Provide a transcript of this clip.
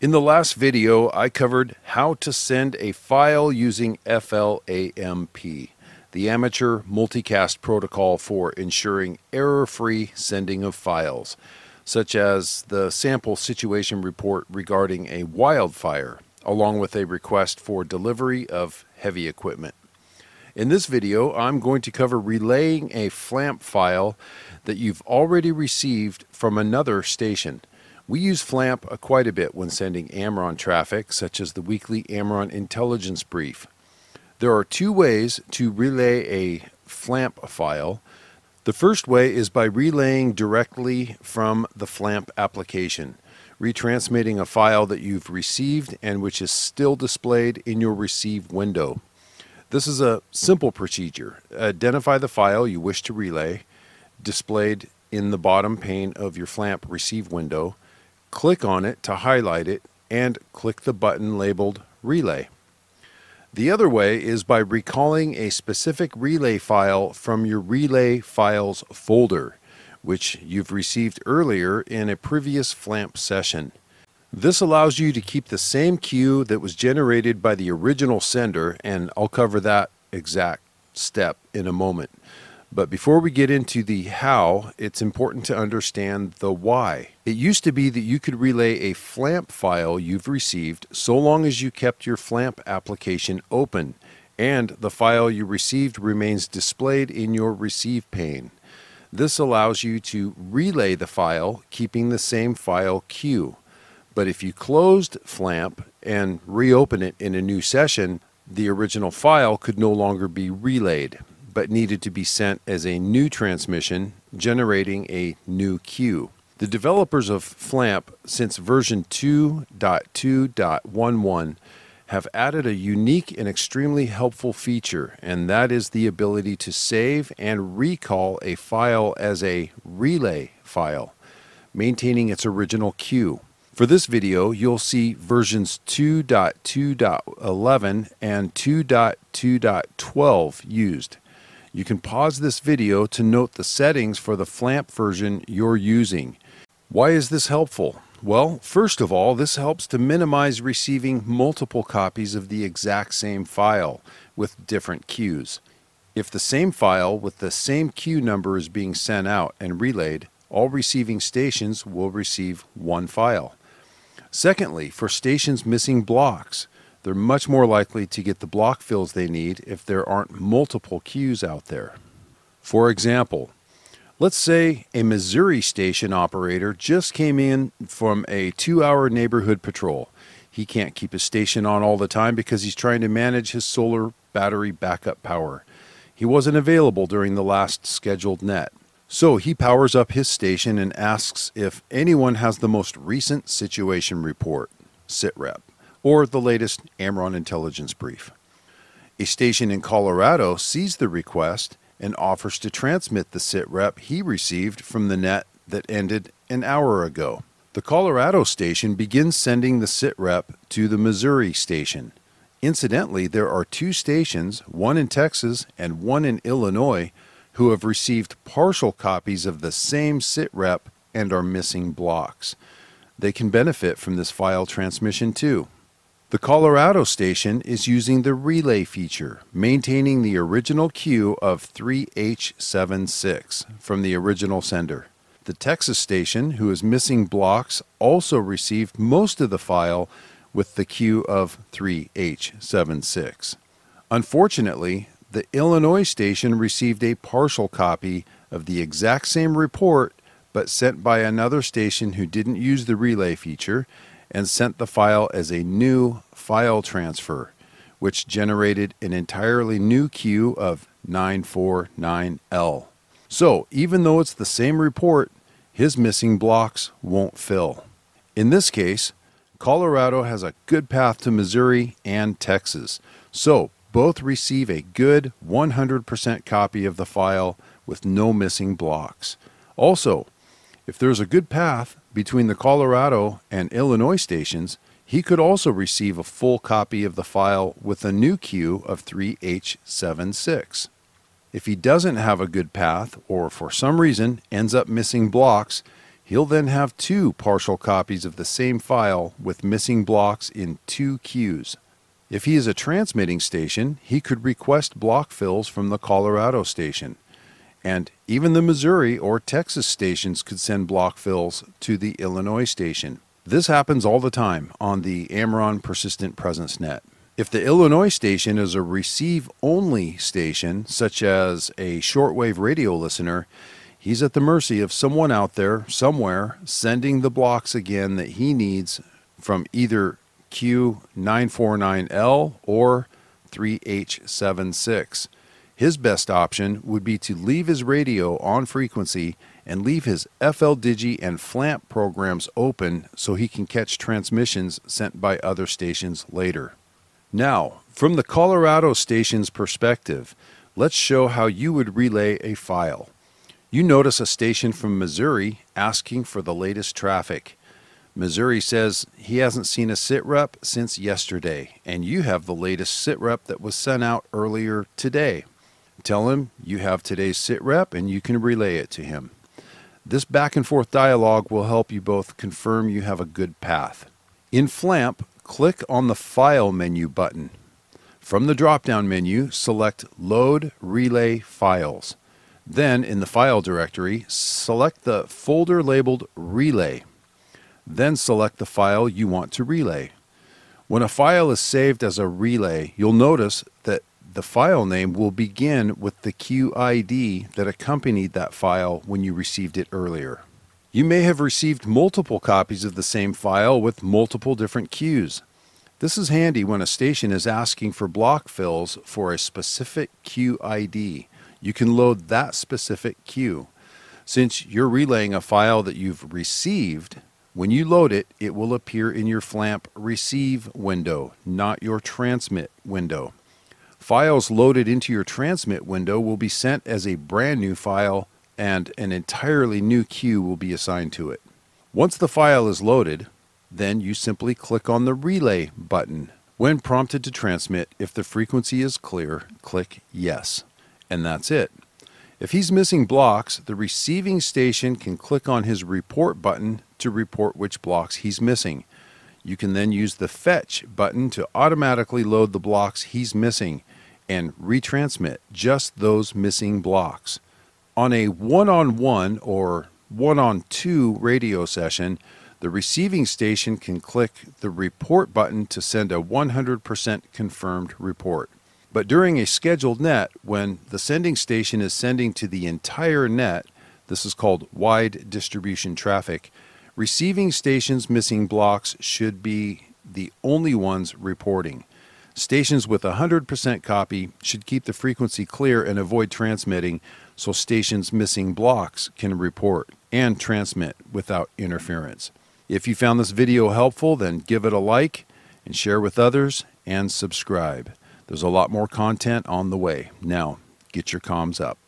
In the last video, I covered how to send a file using FLAMP, the Amateur Multicast Protocol for ensuring error-free sending of files, such as the sample situation report regarding a wildfire, along with a request for delivery of heavy equipment. In this video, I'm going to cover relaying a FLAMP file that you've already received from another station. We use FLAMP uh, quite a bit when sending AmRRON traffic, such as the weekly AmRRON intelligence brief. There are two ways to relay a FLAMP file. The first way is by relaying directly from the FLAMP application, retransmitting a file that you've received and which is still displayed in your receive window. This is a simple procedure. Identify the file you wish to relay, displayed in the bottom pane of your FLAMP receive window, click on it to highlight it, and click the button labeled Relay. The other way is by recalling a specific relay file from your Relay Files folder, which you've received earlier in a previous FLAMP session. This allows you to keep the same queue that was generated by the original sender, and I'll cover that exact step in a moment. But before we get into the how, it's important to understand the why. It used to be that you could relay a FLAMP file you've received so long as you kept your FLAMP application open and the file you received remains displayed in your receive pane. This allows you to relay the file keeping the same file queue. But if you closed FLAMP and reopen it in a new session, the original file could no longer be relayed but needed to be sent as a new transmission, generating a new queue. The developers of FLAMP since version 2.2.11 have added a unique and extremely helpful feature, and that is the ability to save and recall a file as a relay file, maintaining its original queue. For this video, you'll see versions 2.2.11 and 2.2.12 used. You can pause this video to note the settings for the FLAMP version you're using. Why is this helpful? Well, first of all, this helps to minimize receiving multiple copies of the exact same file with different queues. If the same file with the same queue number is being sent out and relayed, all receiving stations will receive one file. Secondly, for stations missing blocks, they're much more likely to get the block fills they need if there aren't multiple queues out there. For example, let's say a Missouri station operator just came in from a two hour neighborhood patrol. He can't keep his station on all the time because he's trying to manage his solar battery backup power. He wasn't available during the last scheduled net. So he powers up his station and asks if anyone has the most recent situation report, SITREP or the latest AmRRON intelligence brief. A station in Colorado sees the request and offers to transmit the sitrep he received from the net that ended an hour ago. The Colorado station begins sending the sitrep to the Missouri station. Incidentally, there are two stations, one in Texas and one in Illinois, who have received partial copies of the same sitrep and are missing blocks. They can benefit from this file transmission too. The Colorado station is using the relay feature, maintaining the original queue of 3H76 from the original sender. The Texas station, who is missing blocks, also received most of the file with the queue of 3H76. Unfortunately, the Illinois station received a partial copy of the exact same report but sent by another station who didn't use the relay feature and sent the file as a new file transfer, which generated an entirely new queue of 949L. So, even though it's the same report, his missing blocks won't fill. In this case, Colorado has a good path to Missouri and Texas, so both receive a good 100% copy of the file with no missing blocks. Also, if there's a good path between the Colorado and Illinois stations, he could also receive a full copy of the file with a new queue of 3H76. If he doesn't have a good path or for some reason ends up missing blocks, He'll then have two partial copies of the same file with missing blocks in two queues. If he is a transmitting station, he could request block fills from the Colorado station. And even the Missouri or Texas stations could send block fills to the Illinois station. This happens all the time on the AmRRON Persistent Presence Net. If the Illinois station is a receive only station, such as a shortwave radio listener, He's at the mercy of someone out there, somewhere, sending the blocks again that he needs from either Q949L or 3H76. His best option would be to leave his radio on frequency and leave his FLDIGI and FLAMP programs open so he can catch transmissions sent by other stations later. Now, from the Colorado station's perspective, let's show how you would relay a file. You notice a station from Missouri asking for the latest traffic. Missouri says he hasn't seen a sitrep since yesterday, and you have the latest sitrep that was sent out earlier today. Tell him you have today's sitrep and you can relay it to him. This back and forth dialogue will help you both confirm you have a good path. In FLAMP, click on the File menu button. From the drop down menu, select Load Relay Files. Then in the file directory, select the folder labeled Relay. Then select the file you want to relay. When a file is saved as a relay, you'll notice that the file name will begin with the QID that accompanied that file when you received it earlier. You may have received multiple copies of the same file with multiple different queues. This is handy when a station is asking for block fills for a specific QID you can load that specific queue. Since you're relaying a file that you've received, when you load it, it will appear in your FLAMP receive window, not your transmit window. Files loaded into your transmit window will be sent as a brand new file and an entirely new queue will be assigned to it. Once the file is loaded, then you simply click on the relay button. When prompted to transmit, if the frequency is clear, click yes and that's it. If he's missing blocks, the receiving station can click on his report button to report which blocks he's missing. You can then use the fetch button to automatically load the blocks he's missing and retransmit just those missing blocks. On a one on one or one on two radio session, the receiving station can click the report button to send a 100% confirmed report. But during a scheduled net, when the sending station is sending to the entire net, this is called wide distribution traffic, receiving stations missing blocks should be the only ones reporting. Stations with 100% copy should keep the frequency clear and avoid transmitting so stations missing blocks can report and transmit without interference. If you found this video helpful, then give it a like and share with others and subscribe. There's a lot more content on the way. Now, get your comms up.